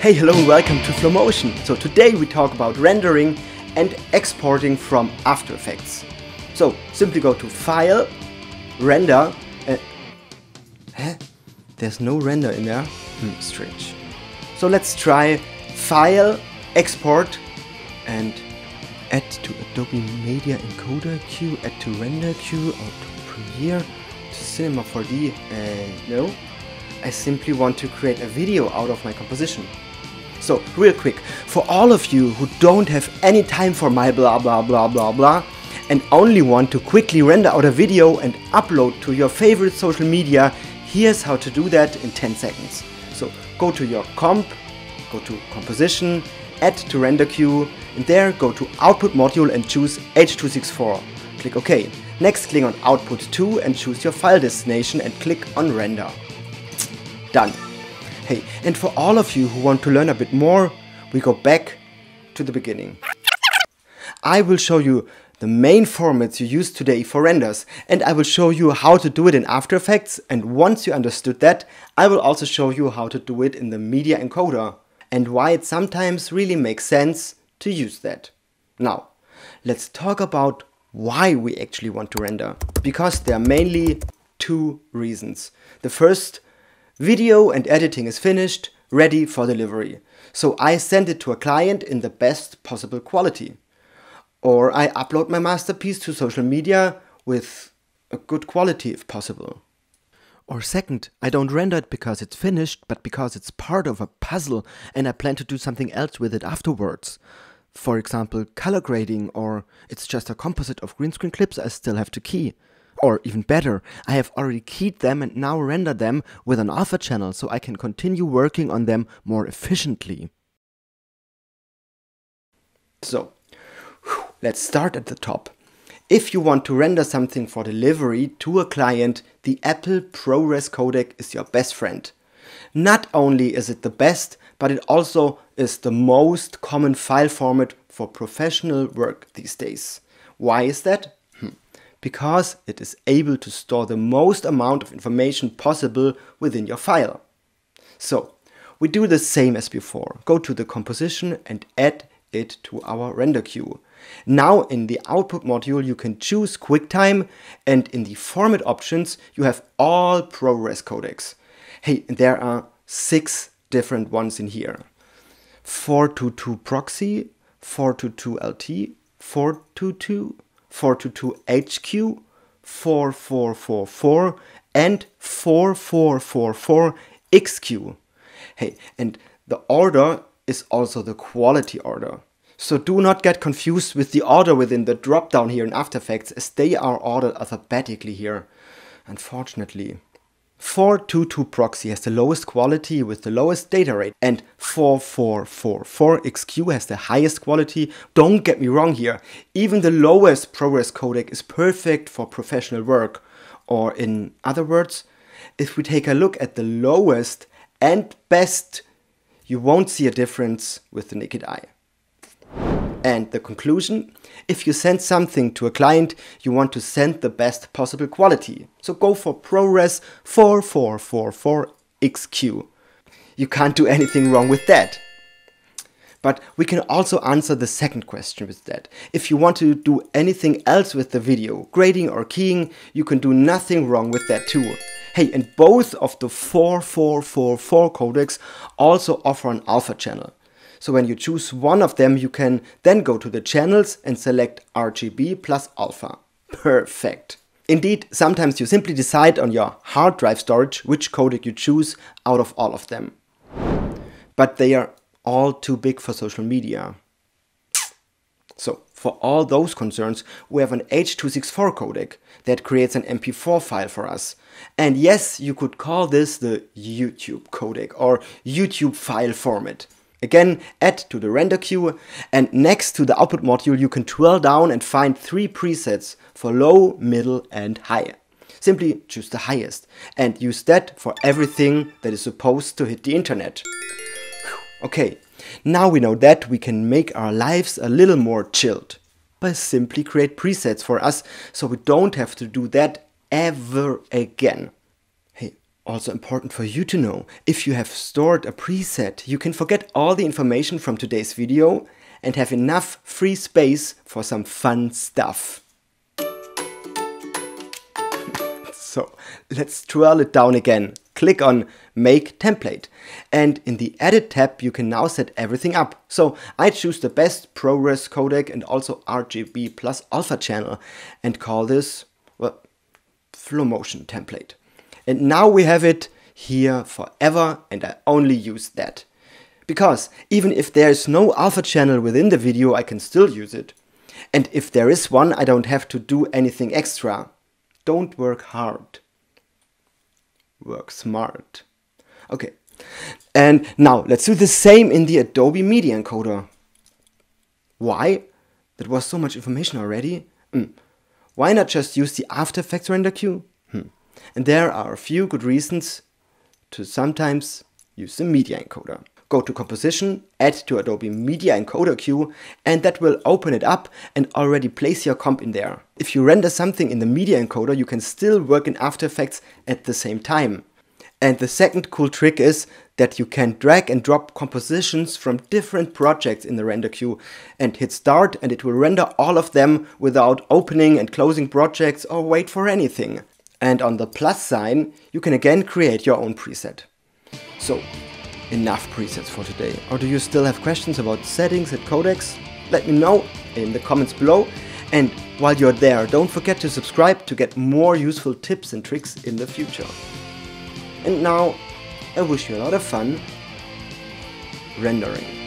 Hey, hello and welcome to flomotion. So today we talk about rendering and exporting from After Effects. So simply go to File, Render, and... Huh? There's no render in there? Hmm, strange. So let's try File, Export, and add to Adobe Media Encoder queue, add to Render queue, or to Premiere, to Cinema 4D. Uh, no, I simply want to create a video out of my composition. So, real quick, for all of you who don't have any time for my blah blah blah blah blah and only want to quickly render out a video and upload to your favorite social media, here's how to do that in 10 seconds. So, go to your comp, go to composition, add to render queue, and there go to output module and choose H264. Click OK. Next click on output to and choose your file destination and click on render. Done. Hey, and for all of you who want to learn a bit more, we go back to the beginning. I will show you the main formats you use today for renders and I will show you how to do it in After Effects and once you understood that, I will also show you how to do it in the media encoder and why it sometimes really makes sense to use that. Now, let's talk about why we actually want to render. Because there are mainly two reasons. The first Video and editing is finished, ready for delivery. So I send it to a client in the best possible quality. Or I upload my masterpiece to social media with a good quality if possible. Or second, I don't render it because it's finished, but because it's part of a puzzle and I plan to do something else with it afterwards. For example, color grading, or it's just a composite of green screen clips I still have to key. Or even better, I have already keyed them and now render them with an alpha channel so I can continue working on them more efficiently. So, let's start at the top. If you want to render something for delivery to a client, the Apple ProRes codec is your best friend. Not only is it the best, but it also is the most common file format for professional work these days. Why is that? Because it is able to store the most amount of information possible within your file. So, we do the same as before. Go to the composition and add it to our render queue. Now in the output module you can choose QuickTime and in the format options you have all ProRes codecs. Hey, there are six different ones in here. 422 proxy, 422 LT, 422 422HQ, 4444 and 4444XQ. Hey, and the order is also the quality order. So do not get confused with the order within the drop-down here in After Effects as they are ordered alphabetically here, unfortunately. 422 proxy has the lowest quality with the lowest data rate and 4444XQ has the highest quality. Don't get me wrong here, even the lowest ProRes codec is perfect for professional work. Or in other words, if we take a look at the lowest and best, you won't see a difference with the naked eye. And the conclusion? If you send something to a client, you want to send the best possible quality. So go for ProRes 4444XQ. You can't do anything wrong with that. But we can also answer the second question with that. If you want to do anything else with the video, grading or keying, you can do nothing wrong with that too. Hey, and both of the 4444 codecs also offer an alpha channel. So when you choose one of them, you can then go to the channels and select RGB plus alpha. Perfect. Indeed, sometimes you simply decide on your hard drive storage which codec you choose out of all of them. But they are all too big for social media. So, for all those concerns, we have an H.264 codec that creates an MP4 file for us. And yes, you could call this the YouTube codec or YouTube file format. Again, add to the render queue and next to the output module you can twirl down and find three presets for low, middle and high. Simply choose the highest and use that for everything that is supposed to hit the internet. Okay, now we know that we can make our lives a little more chilled by simply create presets for us so we don't have to do that ever again. Also important for you to know, if you have stored a preset, you can forget all the information from today's video and have enough free space for some fun stuff. so let's twirl it down again. Click on Make Template and in the Edit tab you can now set everything up. So I choose the best ProRes codec and also RGB plus alpha channel and call this, well, flomotion template. And now we have it here forever and I only use that. Because even if there is no alpha channel within the video, I can still use it. And if there is one, I don't have to do anything extra. Don't work hard. Work smart. Okay. And now let's do the same in the Adobe Media Encoder. Why? That was so much information already. Mm. Why not just use the After Effects render queue? And there are a few good reasons to sometimes use the Media Encoder go to composition, add to Adobe Media Encoder queue, and that will open it up and already place your comp in there. If you render something in the Media Encoder, you can still work in After Effects at the same time. And the second cool trick is that you can drag and drop compositions from different projects in the render queue and hit start and it will render all of them without opening and closing projects or wait for anything. And on the plus sign, you can again create your own preset. So enough presets for today? Or do you still have questions about settings and codecs? Let me know in the comments below. And while you're there, don't forget to subscribe to get more useful tips and tricks in the future. And now, I wish you a lot of fun rendering.